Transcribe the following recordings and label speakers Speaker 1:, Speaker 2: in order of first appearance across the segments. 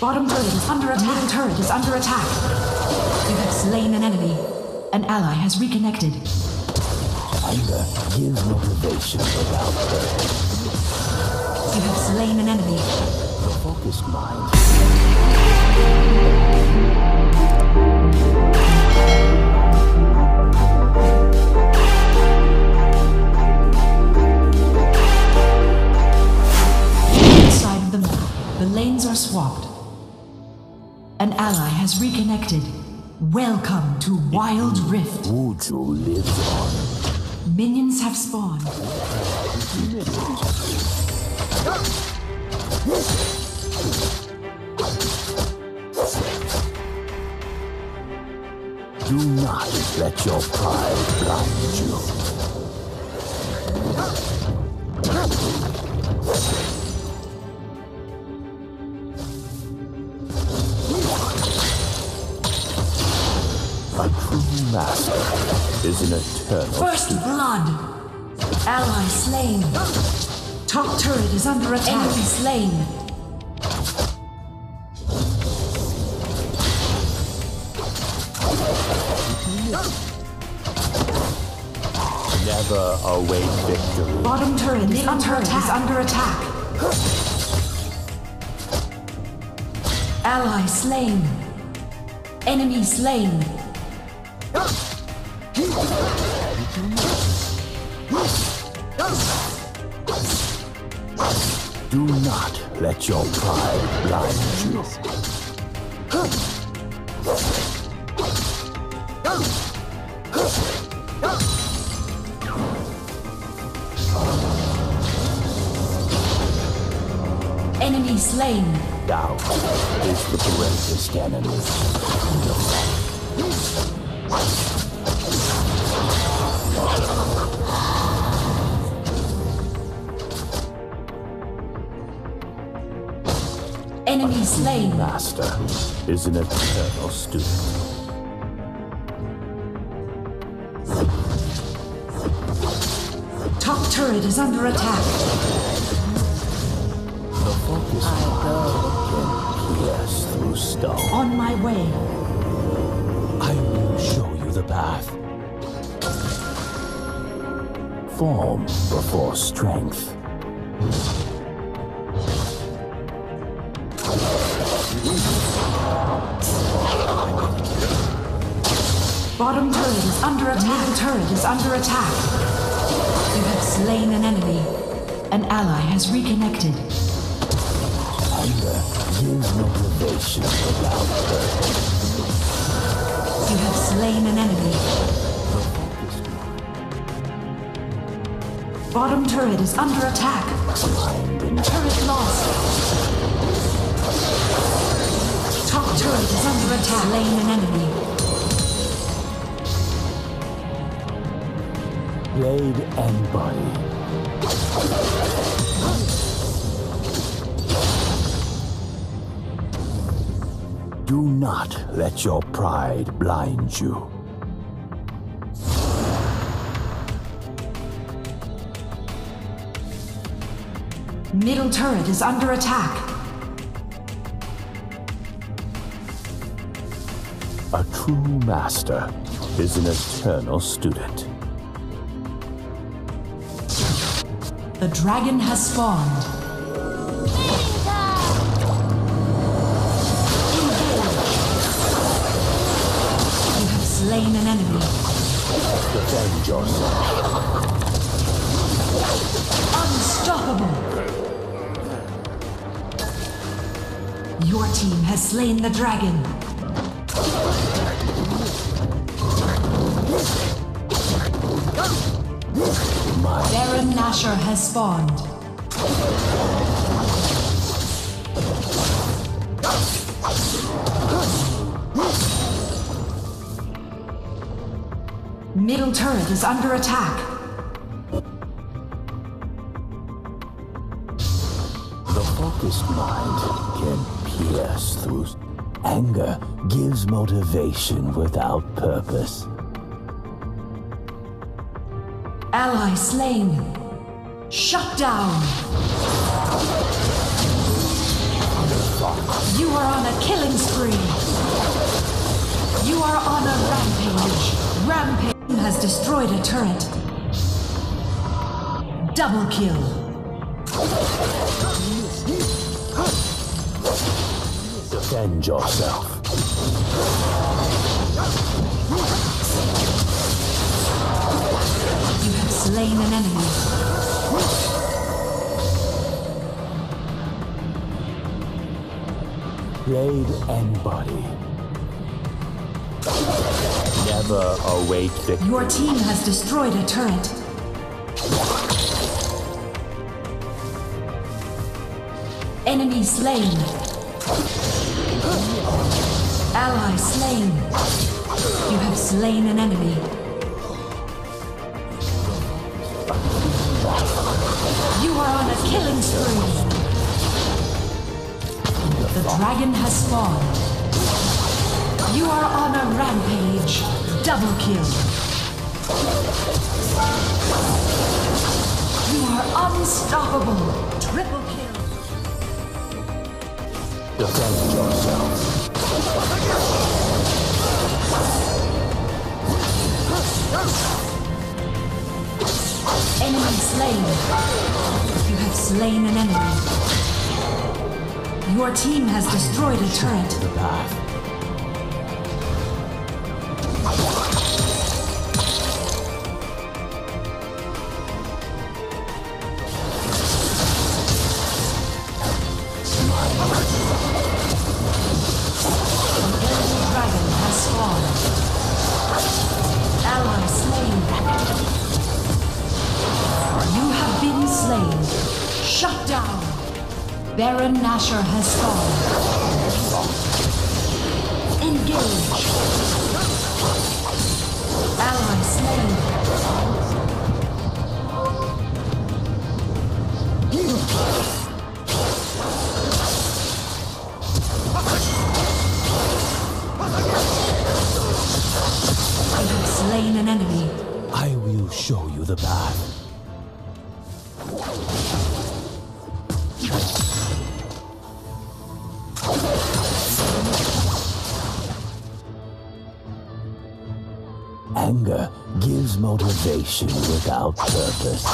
Speaker 1: Bottom turret is under attack. Middle turret is under attack. You have slain an enemy. An ally has reconnected.
Speaker 2: Anger gives motivation without purpose.
Speaker 1: You have slain an enemy.
Speaker 2: The focused mind.
Speaker 1: Lanes are swapped. An ally has reconnected. Welcome to Wild Rift.
Speaker 2: Lives on.
Speaker 1: Minions have spawned.
Speaker 2: Do not let your pride blind you. Is an eternal
Speaker 1: First blood. Ally slain. Top turret is under attack. Enemy slain.
Speaker 2: Never await victory.
Speaker 1: Bottom turret is under attack. Is under attack. Ally slain. Enemy slain.
Speaker 2: Do not let your pride blind you.
Speaker 1: Enemy slain.
Speaker 2: Doubt is the greatest enemy.
Speaker 1: Enemy slain.
Speaker 2: Master is an eternal student.
Speaker 1: Top turret is under attack.
Speaker 2: The focus can pierce through stone.
Speaker 1: On my way.
Speaker 2: I will show you the path. Form before strength.
Speaker 1: Under attack. Turret is under attack. You have slain an enemy. An ally has reconnected.
Speaker 2: Without purpose.
Speaker 1: You have slain an enemy. Bottom turret is under attack. Turret lost. Top turret is under attack. Slain an enemy.
Speaker 2: Blade and body. Do not let your pride blind you.
Speaker 1: Middle turret is under attack.
Speaker 2: A true master is an eternal student.
Speaker 1: The dragon has spawned. You have slain an enemy.
Speaker 2: Defend yourself.
Speaker 1: Unstoppable. Your team has slain the dragon. Has spawned. Middle turret is under attack.
Speaker 2: The focused mind can pierce through. Anger gives motivation without purpose.
Speaker 1: Ally slain. Shut down. You are on a killing spree. You are on a rampage. Rampage has destroyed a turret. Double kill.
Speaker 2: Defend yourself.
Speaker 1: You have slain an enemy.
Speaker 2: Blade and body. Never await victory.
Speaker 1: Your team has destroyed a turret. Enemy slain. Ally slain. You have slain an enemy. Killing spree. The dragon has spawned. You are on a rampage. Double kill. You are unstoppable. Triple kill.
Speaker 2: Defend yourself.
Speaker 1: Enemy slain. Have slain an enemy. Your team has destroyed a turret.
Speaker 2: The path.
Speaker 1: Baron Nashor has fallen. Engage. Ally slain. You have slain an enemy.
Speaker 2: I will show you the path. Anger gives motivation without purpose.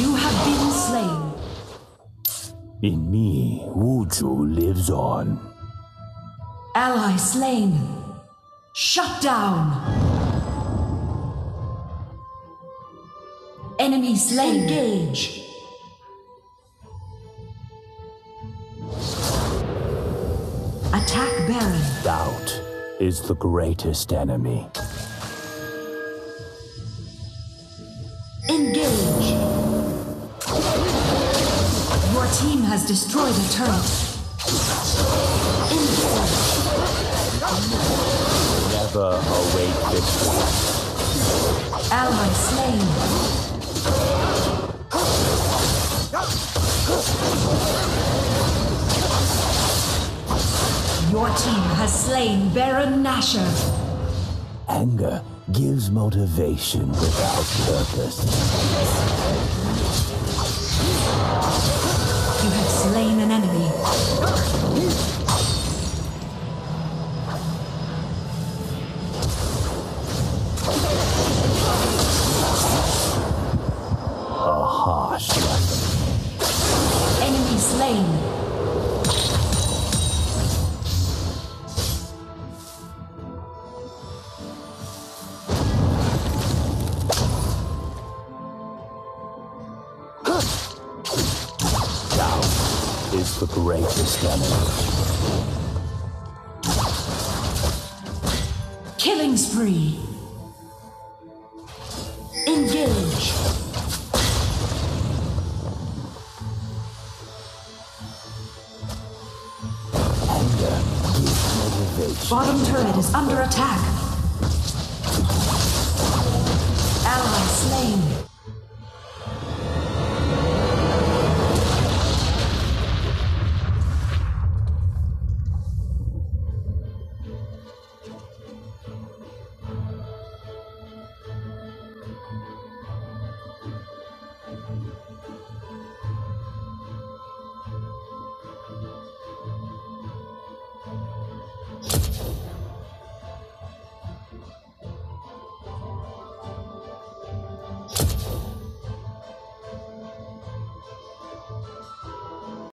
Speaker 1: You have been slain.
Speaker 2: In me, Wuju lives on.
Speaker 1: Ally slain. Shut down. Enemy slain. Engage. Attack Baron.
Speaker 2: Doubt is the greatest enemy.
Speaker 1: Engage. Your team has destroyed a turret. Engage.
Speaker 2: Never await victory.
Speaker 1: Ally slain. Your team has slain Baron Nashor.
Speaker 2: Anger gives motivation without purpose.
Speaker 1: You have slain an enemy.
Speaker 2: A harsh lesson.
Speaker 1: Slain.
Speaker 2: Doubt is the greatest enemy.
Speaker 1: Killing spree. Engage. Bottom turret is under attack. Ally slain.